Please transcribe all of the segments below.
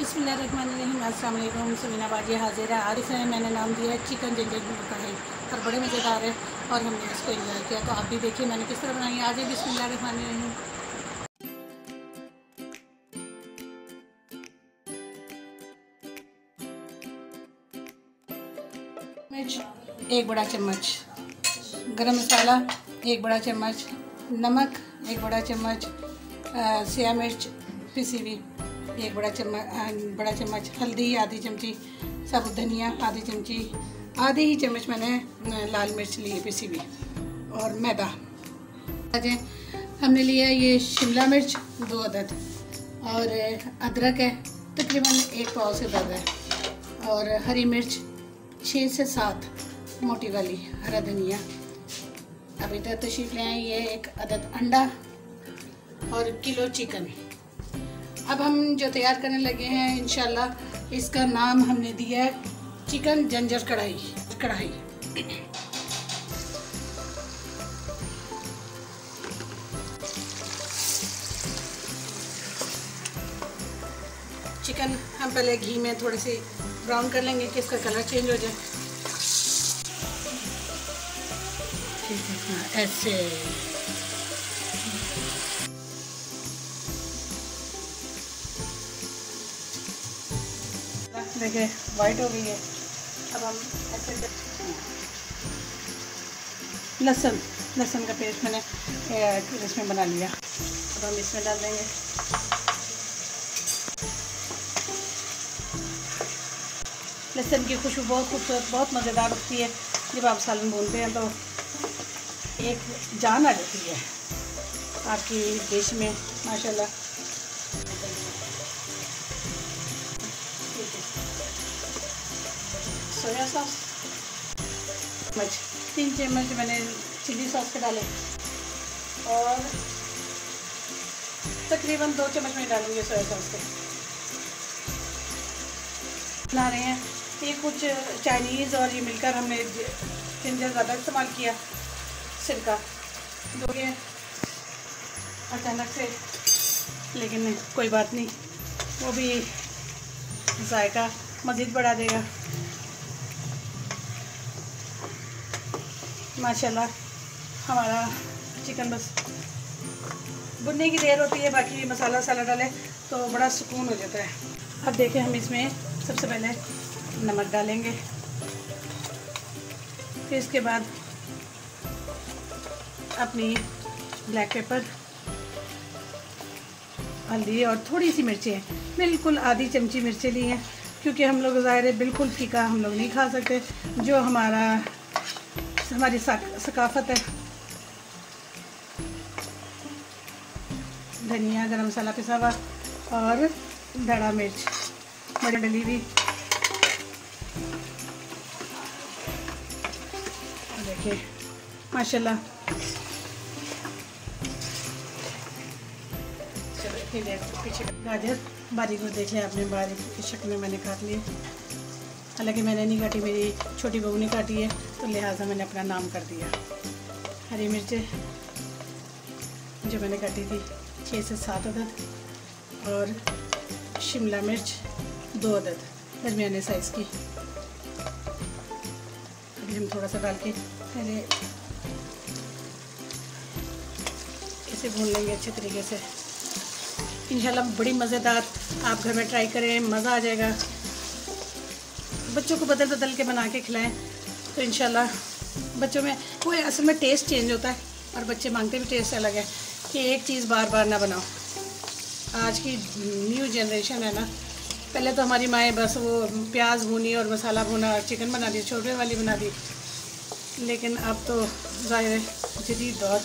अस्सलाम वालेकुम समीना बाजी हाजिर है, आरिफ है, मैंने नाम दिया है चिकन जिंजर कढ़ाई और बड़े मज़ेदार है, और हमने इसको इंजॉय किया। तो आप भी देखिए, मैंने किस तरह बनाई आज बिस्मिल्लाहिर्रहमानिर्रहीम मिर्च, एक बड़ा चम्मच। गरम मसाला, एक बड़ा चम्मच। नमक, एक बड़ा चम्मच। सिया मिर्च, पिसी हुई। एक बड़ा चम्मच बड़ा चम्मच, हल्दी, आधी चमची साबुत धनिया, आधी चमची आधी ही चम्मच मैंने लाल मिर्च ली है पिसी हुई, और मैदा। हमने लिया ये शिमला मिर्च, दो अदद, और अदरक है, तकरीबन एक पाव से ज़्यादा है, और हरी मिर्च छः से सात मोटी वाली, हरा धनिया। अब इधर तशीफ ले ये एक अदद अंडा और किलो चिकन। अब हम जो तैयार करने लगे हैं इनशाला इसका नाम हमने दिया है चिकन जंजर कढ़ाई कढ़ाई। चिकन हम पहले घी में थोड़े से ब्राउन कर लेंगे कि इसका कलर चेंज हो जाए। हाँ, ऐसे। देखिए वाइट हो गई है। अब हम ऐसे लहसुन लहसुन का पेस्ट मैंने इसमें बना लिया। अब हम इसमें डाल देंगे। लहसुन की खुशबू बहुत खूबसूरत, बहुत मज़ेदार होती है। जब आप सालन भूनते हैं तो एक जान आ जाती है आपकी डिश में, माशाल्लाह। Soya sauce. चम्मच तीन चम्मच मैंने चिली सॉस के डाले। और तकरीबन दो चम्मच में डालूँगी सोया सॉस के। बना रहे हैं। ये कुछ चाइनीज़ और ये मिलकर हमने जिंजर ज़्यादा इस्तेमाल किया, सिरका। जो ये अचानक से, लेकिन कोई बात नहीं। वो भी जायका मज़ीद बढ़ा देगा। माशाल्लाह, हमारा चिकन बस। भुनने की देर होती है, बाकी मसाला वसाला डाले तो बड़ा सुकून हो जाता है। अब देखें हम इसमें सबसे पहले नमक डालेंगे। फिर इसके बाद अपनी ब्लैक पेपर हल्दी और थोड़ी सी मिर्चें। बिल्कुल आधी चमची मिर्चें ली हैं, क्योंकि हम लोग ज़ाहिर है बिल्कुल फीका हम लोग नहीं खा सकते। जो हमारा हमारी सकाफत है। धनिया, गरम मसाला पिसा हुआ और धड़ा मिर्च, बड़ी डली हुई। देखिए, माशाल्लाह। चलो पीछे गाजर, बारीक देख लिया आपने, बारीक की शक्ल में मैंने काट लिया हालाँकि मैंने नहीं काटी, मेरी छोटी बहू ने काटी है तो लिहाजा मैंने अपना नाम कर दिया। हरी मिर्च जो मैंने काटी थी छः से सात अदद, और शिमला मिर्च दो अदद, दरमियाने साइज़ की। अभी हम थोड़ा सा डाल के पहले इसे भून लेंगे अच्छे तरीके से। इंशाल्लाह बड़ी मज़ेदार आप घर में ट्राई करें, मज़ा आ जाएगा। बच्चों को बदल बदल के बना के खिलाएँ तो इन बच्चों में, वो असल में टेस्ट चेंज होता है, और बच्चे मांगते भी टेस्ट अलग है कि एक चीज़ बार बार ना बनाओ। आज की न्यू जनरेशन है ना, पहले तो हमारी माएँ बस वो प्याज भूनी और मसाला भूना और चिकन बना दी छोटे वाली बना दी, लेकिन अब तो ज़ाहिर है, जदीद दौर,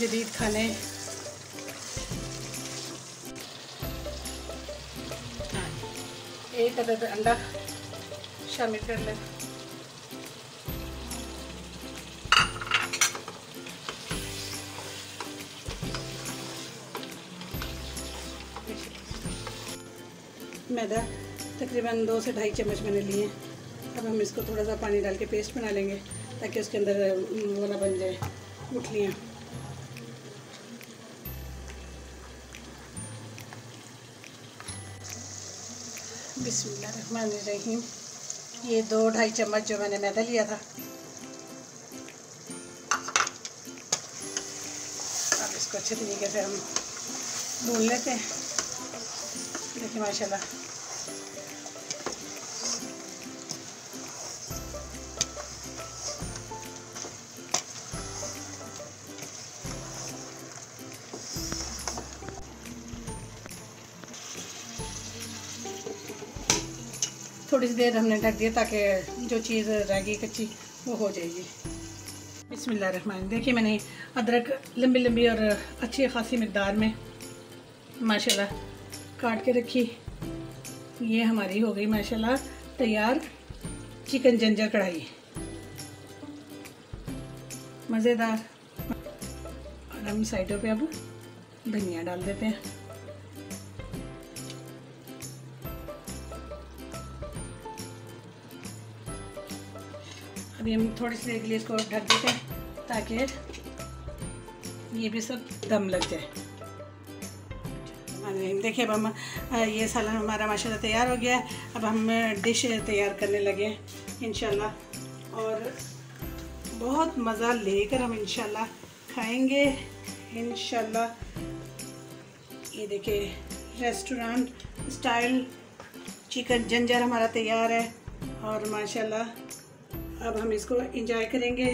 जदीद खाने। एक अदद अंडा। शामिल कर लें। मैदा, तकरीबन दो से ढाई चम्मच मैंने लिए अब हम इसको थोड़ा सा पानी डाल के पेस्ट बना लेंगे, ताकि उसके अंदर वाला बन जाए, गुठलियाँ। बिस्मिल्लाहिर्रहमानिर्रहीम ये दो ढाई चम्मच जो मैंने मैदा लिया था। अब इसको अच्छे तरीके से हम भून लेते हैं। देखिए, माशाल्लाह। थोड़ी सी देर हमने ढक दिया ताकि जो चीज़ रह गई कच्ची, वो हो जाएगी। बिस्मिल्लाह रहमान देखिए मैंने अदरक लंबी लंबी और अच्छी खासी मकदार में, माशाल्लाह, काट के रखी। ये हमारी हो गई, माशाल्लाह, तैयार चिकन जंजर कढ़ाई। मज़ेदार। और हम साइडों पे अब धनिया डाल देते हैं। अभी हम थोड़ी सी देर के लिए इसको ढक देते हैं, ताकि ये भी सब दम लग जाए। देखिए अब हम ये सालन हमारा माशाल्लाह तैयार हो गया है। अब हम डिश तैयार करने लगे हैं, इंशाल्लाह। और बहुत मज़ा लेकर हम इंशाल्लाह खाएँगे इन ये देखिए, रेस्टोरेंट स्टाइल चिकन जंजर हमारा तैयार है, और माशाल्लाह अब हम इसको इंजॉय करेंगे।